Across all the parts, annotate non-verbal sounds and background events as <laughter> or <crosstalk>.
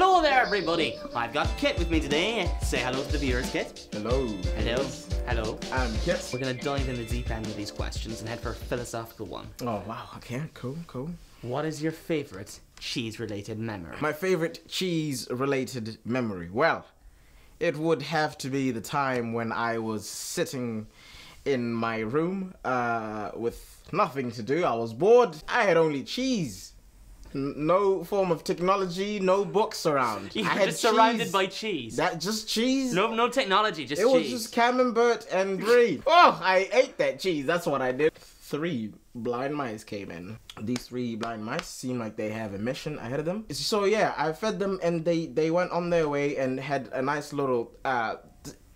Hello there, everybody. I've got Kit with me today. Say hello to the viewers, Kit. Hello. Hello. Hello. I'm Kit. We're gonna dive in the deep end of these questions and head for a philosophical one. Oh wow. Okay. Cool. Cool. What is your favorite cheese-related memory? My favorite cheese-related memory. Well, it would have to be the time when I was sitting in my room uh, with nothing to do. I was bored. I had only cheese. No form of technology, no books around. <laughs> You're I had just surrounded by cheese. that just cheese. no, no technology, just It was just camembert and brie. <laughs> oh, I ate that cheese. That's what I did. Three blind mice came in. These three blind mice seem like they have a mission ahead of them. So yeah, I fed them and they they went on their way and had a nice little uh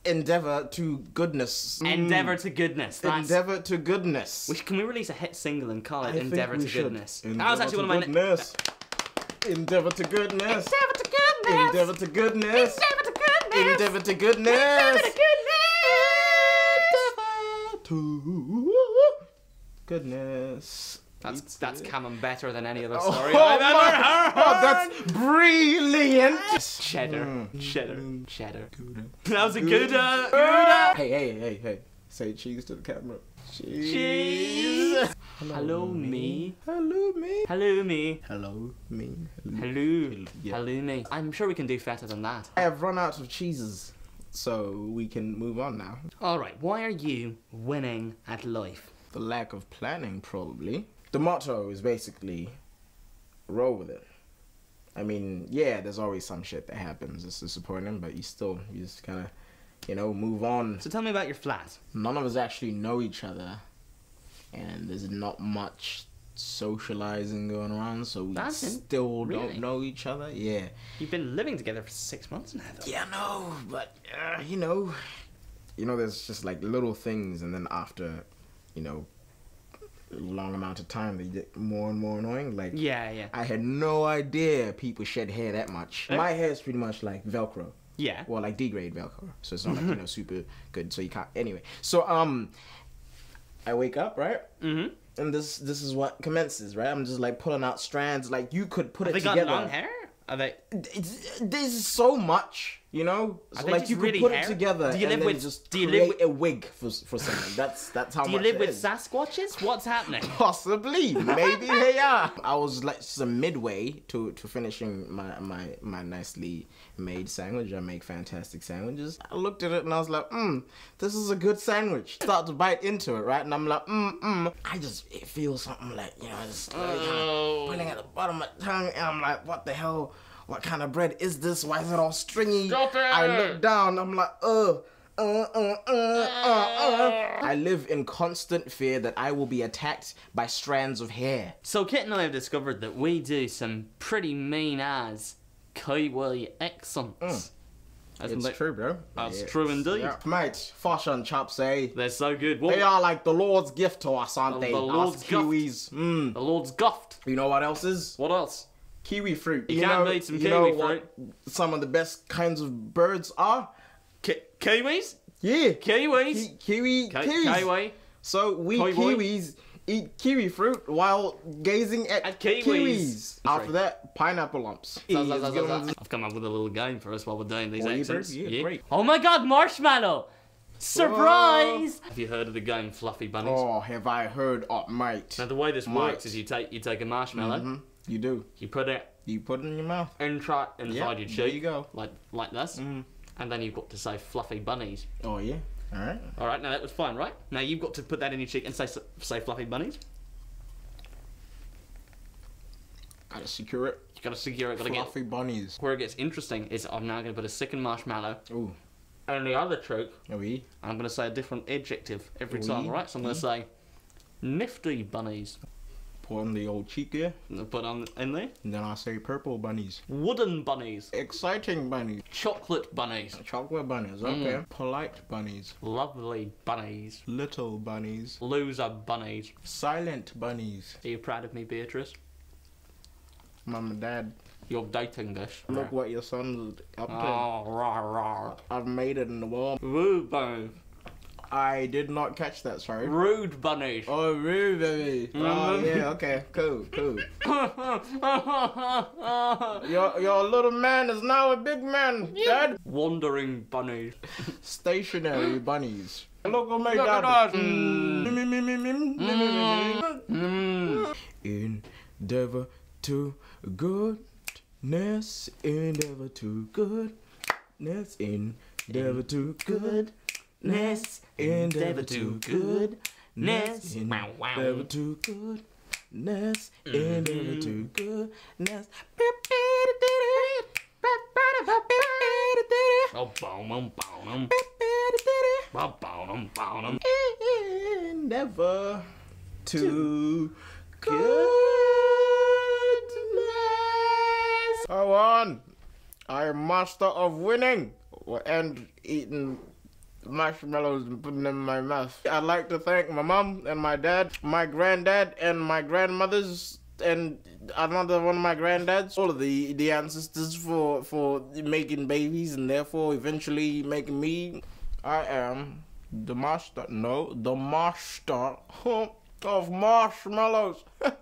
endeavor to goodness. Endeavor to goodness. That's. endeavor to goodness. We can we release a hit single and call it I Endeavor to should. Goodness? that was actually one of my. goodness. Endeavor to goodness. Endeavor to Goodness. Endeavor to goodness. Endeavor to Goodness. Endeavor to goodness. Endeavor to Goodness. to goodness. That's that's coming better than any other Oh, story <laughs> oh I've ever heard. oh, that's brilliant. cheddar, Mm. cheddar, cheddar. Gouda. That was a good, uh, Gouda. Hey, hey, hey, hey. Say cheese to the camera. Cheese. Cheese. Hello me. Hello, me. Hello me. Hello, me. Hello. Yeah. Hello me. I'm sure we can do better than that. I have run out of cheeses, so we can move on now. All right. Why are you winning at life? The lack of planning, probably. The motto is basically roll with it. I mean, yeah, there's always some shit that happens. It's disappointing, but you still, you just kind of, you know, move on. So tell me about your flat. None of us actually know each other, and there's not much socializing going on, so we That's still really? don't know each other. Yeah. You've been living together for six months now. Though. Yeah, no, but uh, you know, you know, there's just like little things, and then after, you know, long amount of time, they get more and more annoying. Like, Yeah, yeah, I had no idea people shed hair that much. Eh? My hair is pretty much like Velcro. yeah. Well, like degrade Velcro, so it's not like you know super good. So you can't. Anyway, so um, I wake up right, Mm-hmm. and this this is what commences right. I'm just like pulling out strands. Like you could put Have it they got together. long hair? Are they? It's, there's so much, you know. So like you could really put hair? it together Do you and live then with- just do you create live with- a wig for for something. That's that's how Do you live it with is. Sasquatches? What's happening? <laughs> Possibly, maybe they <laughs> are. I was like some midway to to finishing my my my nicely made sandwich. I make fantastic sandwiches. I looked at it and I was like, mmm, this is a good sandwich. Start to bite into it, right? And I'm like, mm mm. I just it feels something like you know, just like, Oh. pulling at the bottom of my tongue, and I'm like, what the hell? What kind of bread is this? Why is it all stringy? Stop it! I look down. I'm like, uh. Uh, uh, uh, uh, uh. I live in constant fear that I will be attacked by strands of hair. So Kit and I have discovered that we do some pretty mean as Kiwi accents. As in, It's like, true, bro. That's true indeed. Yeah. Mate, fashion and Chops, eh? They're so good. What, They are like the Lord's gift to us, aren't The- they? the Us Lord's gift. Kiwis. Mm. the Lord's gift. You know what else is? What else? Kiwi fruit. You You, can't know, beat some you know kiwi what some of the best kinds of birds are? Ki- Kiwis? Yeah. Kiwis? Ki- kiwi. Ki- kiwis. Kiwi? So we Koi boy. Kiwis eat kiwi fruit while gazing at, At kiwis. After that, pineapple lumps. Zaz, zaz, Let's zaz, get zaz. on with- I've come up with a little game for us while we're doing these Oh, yeah, accents. Yeah, great. Oh my god, marshmallow! Surprise! Have you heard of the game Fluffy Bunnies? Oh, have I heard? of mate. Now the way this Mate. works is you take you take a marshmallow, Mhm. You do. you put it You put it in your mouth. inside inside Yeah, your cheek, there you go. like like this, Mhm. and then you've got to say fluffy bunnies. Oh yeah. All right. All right, now that was fine, right? Now you've got to put that in your cheek and say say fluffy bunnies. Gotta secure it. You gotta secure it. Gotta get. Fluffy bunnies. Where it gets interesting is I'm now gonna put a second marshmallow Ooh. in the other cheek, Oh we. I'm gonna say a different adjective every Oui. time. All right, so I'm gonna say nifty bunnies. Pour on the old cheek there. Put on in there And then I say purple bunnies. wooden bunnies, Exciting bunnies. chocolate bunnies, Chocolate bunnies. Mm. Okay. Polite bunnies. lovely bunnies, Little bunnies. loser bunnies. Silent bunnies. Are you proud of me, Beatrice? Mum and dad. You're dating this. Look what your son's up to. Oh, rah, rah. I've made it in the world. Woo, babe. I did not catch that, sorry. Rude bunny. Oh, rude bunny. Mm. Oh, yeah, okay, cool, cool. <laughs> your, your little man is now a big man, yeah. Dad. Wandering bunny. Stationary <laughs> bunnies. Look at my Look dad. Endeavor to goodness, endeavor to goodness, endeavor to mm. goodness endeavor to goodness, Wow, wow. endeavor to goodness, endeavor to goodness. Oh, boom, um, boom, um. Oh, boom, um, um. Endeavor to goodness. Go on. I am master of winning and eating marshmallows and putting them in my mouth. I'd like to thank my mom and my dad, my granddad and my grandmothers and another one of my granddads, all of the the ancestors for for making babies and therefore eventually making me. I am the master. No, the master <laughs> of marshmallows. <laughs>